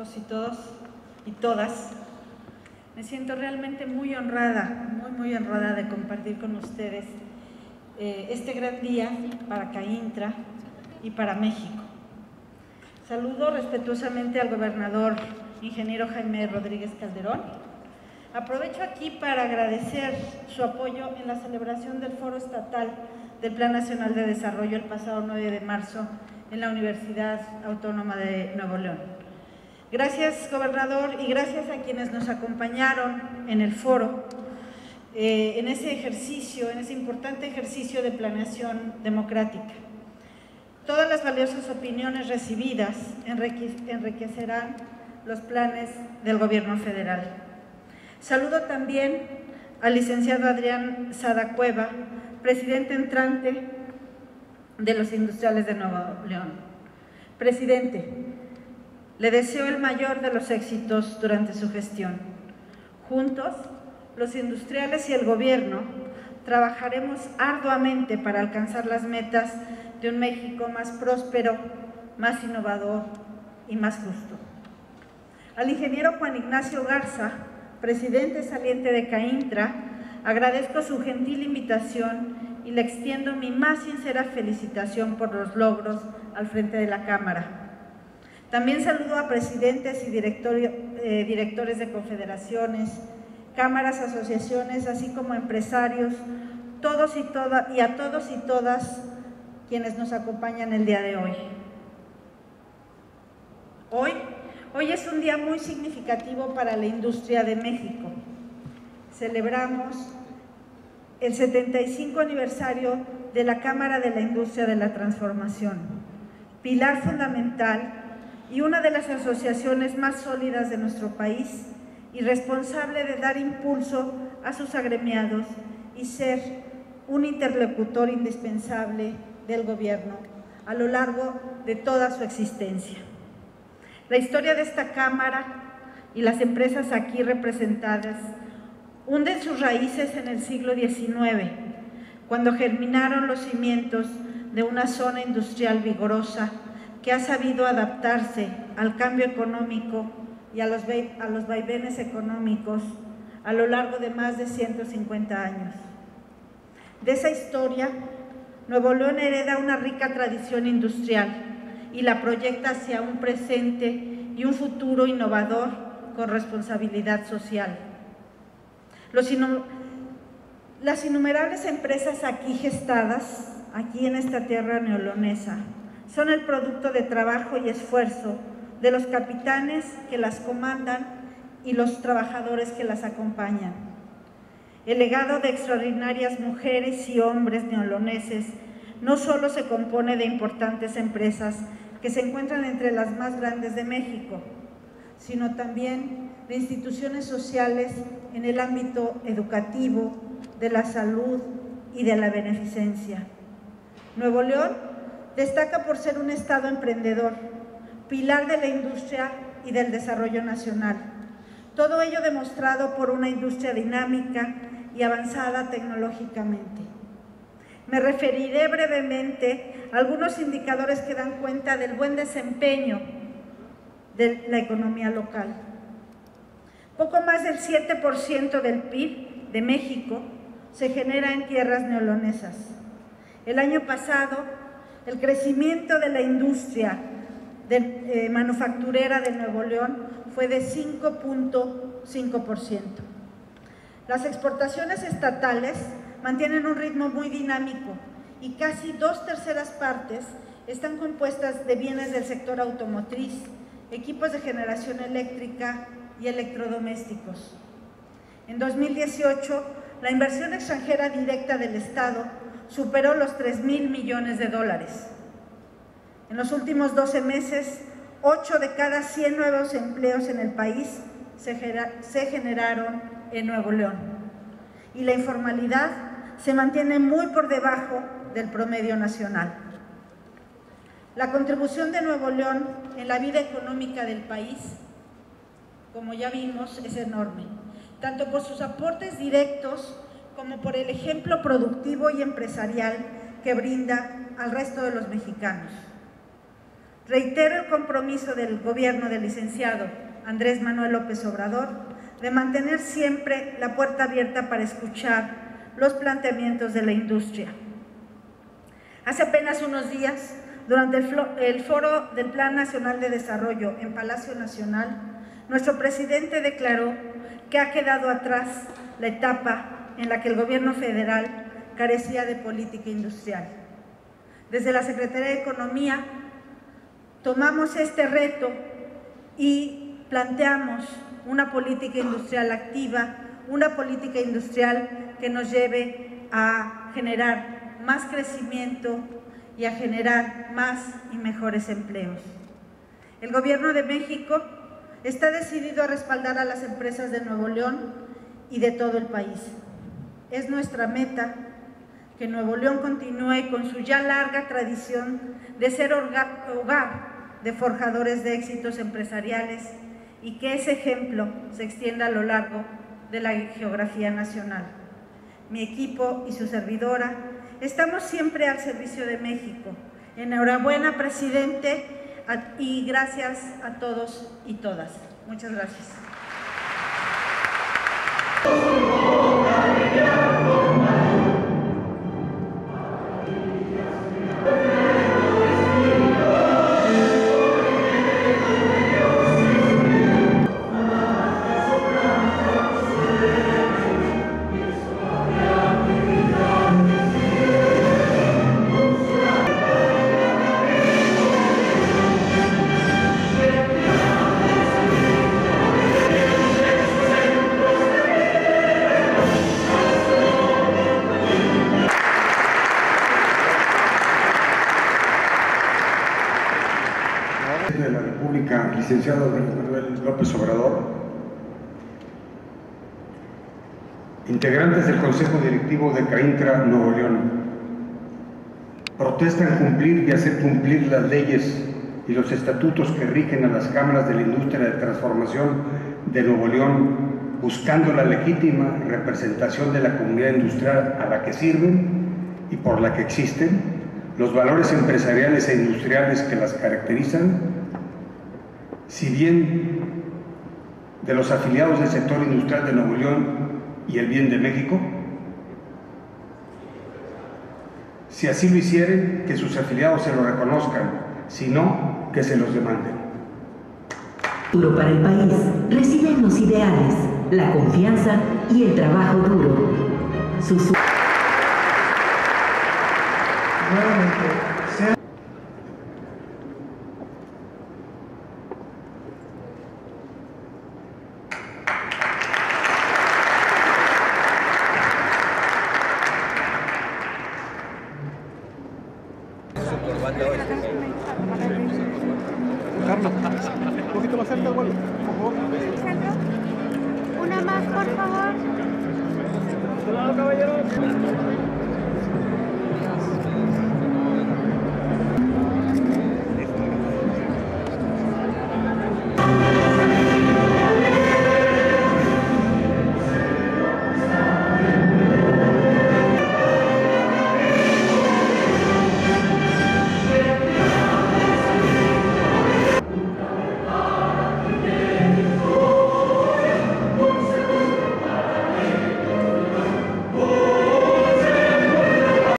todos y todos y todas. Me siento realmente muy honrada, muy, muy honrada de compartir con ustedes eh, este gran día para Caintra y para México. Saludo respetuosamente al gobernador ingeniero Jaime Rodríguez Calderón. Aprovecho aquí para agradecer su apoyo en la celebración del Foro Estatal del Plan Nacional de Desarrollo el pasado 9 de marzo en la Universidad Autónoma de Nuevo León. Gracias, gobernador, y gracias a quienes nos acompañaron en el foro, eh, en ese ejercicio, en ese importante ejercicio de planeación democrática. Todas las valiosas opiniones recibidas enriquecerán los planes del gobierno federal. Saludo también al licenciado Adrián Sada Cueva, presidente entrante de los industriales de Nuevo León. Presidente, le deseo el mayor de los éxitos durante su gestión. Juntos, los industriales y el gobierno trabajaremos arduamente para alcanzar las metas de un México más próspero, más innovador y más justo. Al ingeniero Juan Ignacio Garza, presidente saliente de CAINTRA, agradezco su gentil invitación y le extiendo mi más sincera felicitación por los logros al frente de la Cámara. También saludo a presidentes y eh, directores de confederaciones, cámaras, asociaciones, así como empresarios, todos y, todas, y a todos y todas quienes nos acompañan el día de hoy. Hoy Hoy es un día muy significativo para la industria de México. Celebramos el 75 aniversario de la Cámara de la Industria de la Transformación, pilar fundamental y una de las asociaciones más sólidas de nuestro país y responsable de dar impulso a sus agremiados y ser un interlocutor indispensable del gobierno a lo largo de toda su existencia. La historia de esta Cámara y las empresas aquí representadas hunden sus raíces en el siglo XIX, cuando germinaron los cimientos de una zona industrial vigorosa que ha sabido adaptarse al cambio económico y a los, a los vaivenes económicos a lo largo de más de 150 años. De esa historia, Nuevo León hereda una rica tradición industrial y la proyecta hacia un presente y un futuro innovador con responsabilidad social. las innumerables empresas aquí gestadas, aquí en esta tierra neolonesa, son el producto de trabajo y esfuerzo de los capitanes que las comandan y los trabajadores que las acompañan. El legado de extraordinarias mujeres y hombres neoloneses no solo se compone de importantes empresas que se encuentran entre las más grandes de México, sino también de instituciones sociales en el ámbito educativo, de la salud y de la beneficencia. Nuevo León destaca por ser un estado emprendedor, pilar de la industria y del desarrollo nacional. Todo ello demostrado por una industria dinámica y avanzada tecnológicamente. Me referiré brevemente a algunos indicadores que dan cuenta del buen desempeño de la economía local. Poco más del 7% del PIB de México se genera en tierras neolonesas. El año pasado, el crecimiento de la industria de, eh, manufacturera de Nuevo León fue de 5.5%. Las exportaciones estatales mantienen un ritmo muy dinámico y casi dos terceras partes están compuestas de bienes del sector automotriz, equipos de generación eléctrica y electrodomésticos. En 2018, la inversión extranjera directa del Estado superó los 3 mil millones de dólares. En los últimos 12 meses, 8 de cada 100 nuevos empleos en el país se, generaron en Nuevo León. Y la informalidad se mantiene muy por debajo del promedio nacional. La contribución de Nuevo León en la vida económica del país, como ya vimos, es enorme, tanto por sus aportes directos como por el ejemplo productivo y empresarial que brinda al resto de los mexicanos. Reitero el compromiso del gobierno del licenciado Andrés Manuel López Obrador de mantener siempre la puerta abierta para escuchar los planteamientos de la industria. Hace apenas unos días, durante el, foro del Plan Nacional de Desarrollo en Palacio Nacional, nuestro presidente declaró que ha quedado atrás la etapa en la que el gobierno federal carecía de política industrial. Desde la Secretaría de Economía tomamos este reto y planteamos una política industrial activa, una política industrial que nos lleve a generar más crecimiento y a generar más y mejores empleos. El Gobierno de México está decidido a respaldar a las empresas de Nuevo León y de todo el país. Es nuestra meta que Nuevo León continúe con su ya larga tradición de ser hogar de forjadores de éxitos empresariales y que ese ejemplo se extienda a lo largo de la geografía nacional. Mi equipo y su servidora estamos siempre al servicio de México. Enhorabuena, presidente, y gracias a todos y todas. Muchas gracias. Licenciado Manuel López Obrador, integrantes del Consejo Directivo de CAINTRA Nuevo León, protestan cumplir y hacer cumplir las leyes y los estatutos que rigen a las cámaras de la industria de transformación de Nuevo León, buscando la legítima representación de la comunidad industrial a la que sirven y por la que existen, los valores empresariales e industriales que las caracterizan si bien de los afiliados del sector industrial de Nuevo León y el bien de México, si así lo hicieren, que sus afiliados se lo reconozcan, si no, que se los demanden. Duro para el país, reciben los ideales, la confianza y el trabajo duro. Sus... Carlos, un poquito más cerca, por favor. Una